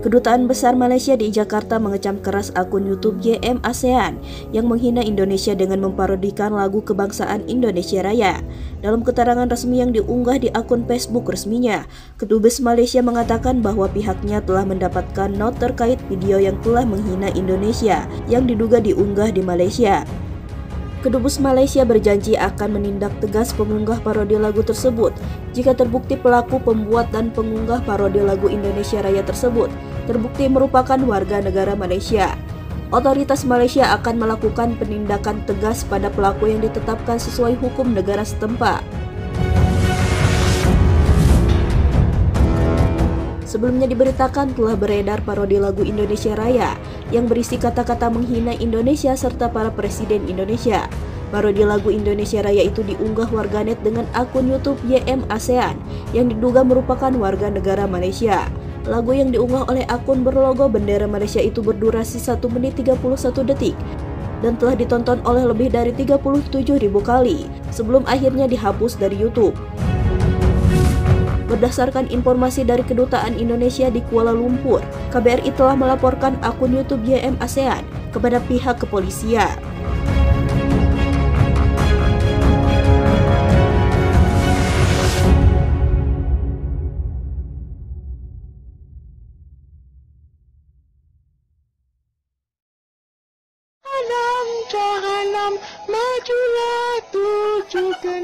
Kedutaan Besar Malaysia di Jakarta mengecam keras akun YouTube YM ASEAN yang menghina Indonesia dengan memparodikan lagu kebangsaan Indonesia Raya. Dalam keterangan resmi yang diunggah di akun Facebook resminya, Kedubes Malaysia mengatakan bahwa pihaknya telah mendapatkan not terkait video yang telah menghina Indonesia yang diduga diunggah di Malaysia. Kedubes Malaysia berjanji akan menindak tegas pengunggah parodi lagu tersebut jika terbukti pelaku pembuat dan pengunggah parodi lagu Indonesia Raya tersebut terbukti merupakan warga negara Malaysia. Otoritas Malaysia akan melakukan penindakan tegas pada pelaku yang ditetapkan sesuai hukum negara setempat. Sebelumnya diberitakan telah beredar parodi lagu Indonesia Raya yang berisi kata-kata menghina Indonesia serta para presiden Indonesia. Parodi lagu Indonesia Raya itu diunggah warganet dengan akun YouTube YM ASEAN yang diduga merupakan warga negara Malaysia. Lagu yang diunggah oleh akun berlogo bendera Malaysia itu berdurasi 1 menit 31 detik dan telah ditonton oleh lebih dari 37 ribu kali sebelum akhirnya dihapus dari YouTube. Berdasarkan informasi dari Kedutaan Indonesia di Kuala Lumpur, KBRI telah melaporkan akun YouTube YM ASEAN kepada pihak kepolisian. Alam, majulah tuju ke